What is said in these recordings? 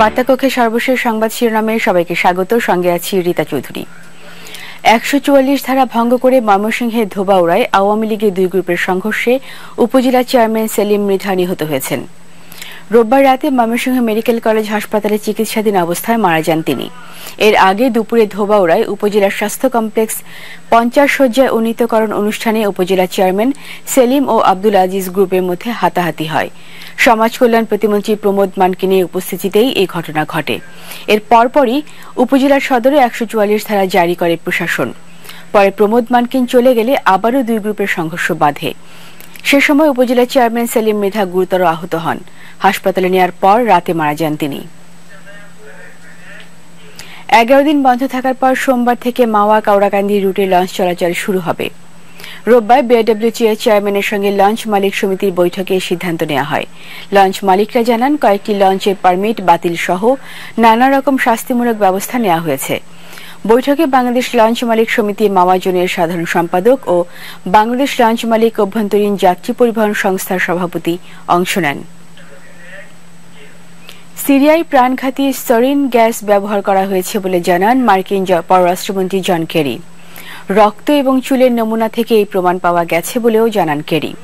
বার্তাকক্ষে সর্বশেষ সংবাদ শিরোনামে সবাইকে স্বাগত। সঙ্গে আছি রীতা চৌধুরী। একশো চুয়াল্লিশ ধারা ভঙ্গ করে ময়মনসিংহের ধোবাউড়ায় আওয়ামী লীগের দুই গ্রুপের সংঘর্ষে উপজেলা চেয়ারম্যান সেলিম মৃধা নিহত হয়েছেন। রোববার রাতে ময়মনসিংহ মেডিকেল কলেজ হাসপাতালে চিকিৎসাধীন অবস্থায় মারা যান তিনি। এর আগে দুপুরে ধোবাউড়ায় উপজেলার স্বাস্থ্য কমপ্লেক্স পঞ্চাশ শয্যায় উন্নীতকরণ অনুষ্ঠানে উপজেলা চেয়ারম্যান সেলিম ও আব্দুল আজিজ গ্রুপের মধ্যে হাতাহাতি হয়। সমাজ কল্যাণ প্রতিমন্ত্রী প্রমোদ মানকিনের উপস্থিতিতেই এই ঘটনা ঘটে। এর পরপরই উপজেলার সদরে একশো চুয়াল্লিশ ধারা জারি করে প্রশাসন। পরে প্রমোদ মানকিন চলে গেলে আবারও দুই গ্রুপের সংঘর্ষ বাধে। সে সময় উপজেলা চেয়ারম্যান সেলিম মৃধা গুরুতর আহত হন। হাসপাতালে নেওয়ার পর রাতে মারা যান তিনি। এগারো দিন বন্ধ থাকার পর সোমবার থেকে মাওয়া কাউড়াকান্দি রুটে লঞ্চ চলাচল শুরু হবে। রোববার বিআরডব্লিউটিএ চেয়ারম্যানের সঙ্গে লঞ্চ মালিক সমিতির বৈঠকে সিদ্ধান্ত নেওয়া হয়। লঞ্চ মালিকরা জানান, কয়েকটি লঞ্চের পারমিট বাতিল সহ নানা রকম শাস্তিমূলক ব্যবস্থা নেওয়া হয়েছে। বৈঠকে বাংলাদেশ লঞ্চ মালিক সমিতি মামাজনের সাধারণ সম্পাদক ও বাংলাদেশ লঞ্চ মালিক অভ্যন্তরীণ যাত্রী পরিবহন সংস্থার সভাপতি অংশ নেন। সিরিয়ায় প্রাণঘাতী সরিন গ্যাস ব্যবহার করা হয়েছে বলে জানান মার্কিন পররাষ্ট্রমন্ত্রী জন কেরি। রক্ত এবং চুলের নমুনা থেকে এই প্রমাণ পাওয়া গেছে বলেও জানান কেরি।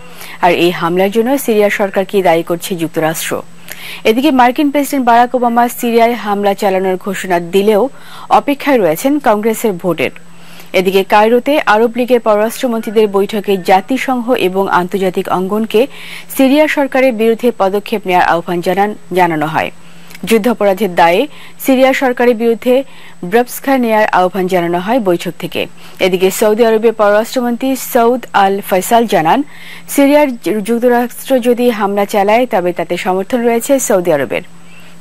আর এই হামলার জন্য সিরিয়া সরকারকে দায়ী করছে যুক্তরাষ্ট্র? এদিকে মার্কিন প্রেসিডেন্ট বারাক ওবামা সিরিয়ায় হামলা চালানোর ঘোষণা দিলেও অপেক্ষায় রয়েছেন কংগ্রেসের ভোটের। এদিকে কায়রোতে আরব লীগের পররাষ্ট্রমন্ত্রীদের বৈঠকে জাতিসংঘ এবং আন্তর্জাতিক অঙ্গনকে সিরিয়া সরকারের বিরুদ্ধে পদক্ষেপ নেওয়ার আহ্বান জানান জানানো হয়। যুদ্ধাপরাধের দায়ে সিরিয়া সরকারের বিরুদ্ধে ব্রবসখা নেয়ার আহ্বান জানানো হয় বৈঠক থেকে। এদিকে সৌদি আরবের পররাষ্ট্রমন্ত্রী সৌদ আল ফয়সাল জানান, সিরিয়ার যুক্তরাষ্ট্র যদি হামলা চালায়, তবে তাতে সমর্থন রয়েছে সৌদি আরবের।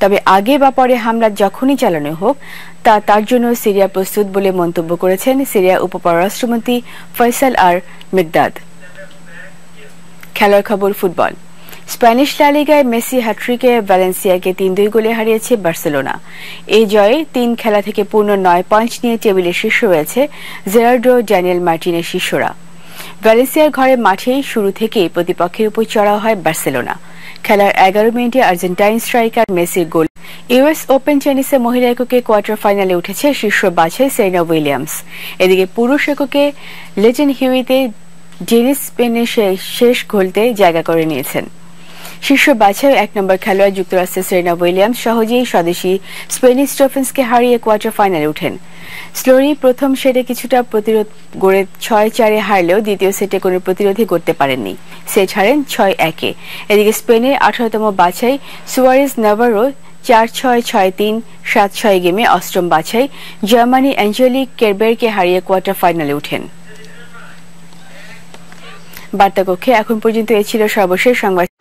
তবে আগে বা পরে হামলা যখনই চালানো হোক, তা তার জন্য সিরিয়া প্রস্তুত বলে মন্তব্য করেছেন সিরিয়া উপপররাষ্ট্রমন্ত্রী ফয়সাল আর মিকদাদ খেলার খবর, ফুটবল। স্প্যানিশ লালিগায় মেসি হ্যাট্রিকে ভ্যালেন্সিয়াকে তিন দুই গোলে হারিয়েছে বার্সেলোনা। এই জয়ে তিন খেলা থেকে পূর্ণ নয় পয়েন্ট নিয়ে টেবিলে শীর্ষ রয়েছে জেরার্ডো, ড্যানিয়েল মার্টিনের শিষ্যরা। ভ্যালেন্সিয়ার ঘরে মাঠেই শুরু থেকেই প্রতিপক্ষের উপর চড়াও হয় বার্সেলোনা। খেলার এগারো মিনিটে আর্জেন্টাইন স্ট্রাইকার মেসির গোল। ইউএস ওপেন টেনিসে মহিলা এককে কোয়ার্টার ফাইনালে উঠেছে শীর্ষ বাছে সেরিনা উইলিয়ামস। এদিকে পুরুষ এককে লেজেন হিউইতে ডেনিস স্পেনের শেষ গোলতে জায়গা করে নিয়েছেন। শীর্ষ বাছাই এক নম্বর খেলোয়াড় যুক্তরাষ্ট্রের সেরেনা উইলিয়ামস সহজেই স্বদেশী স্পেনিশ স্টোফেন্সকে হারিয়ে কোয়ার্টার ফাইনালে ওঠেন। স্লোরি প্রথম সেটে কিছুটা প্রতিরোধ গড়ে ছয় চারে হারলেও দ্বিতীয় সেটে কোনো প্রতিরোধই করতে পারেননি। সেট হারেন ছয় একে। এদিকে স্পেনের আঠারোতম বাছাই সুয়ারিজ নাভারো চার ছয় ছয় তিন, সাত ছয় গেমে অষ্টম বাছাই জার্মানি অ্যাঞ্জেলিক কেরবেরকে হারিয়ে কোয়ার্টার ফাইনালে ওঠেন। বার্তাকক্ষে এখন পর্যন্ত এ ছিল সর্বশেষ সংবাদ।